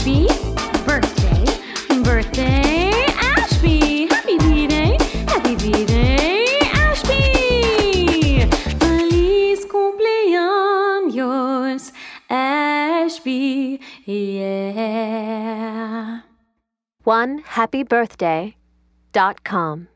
Ashby. Birthday, birthday, Ashby. Happy birthday, happy birthday, Ashby. Feliz cumpleaños, Ashby, yeah. One happy birthday dot com.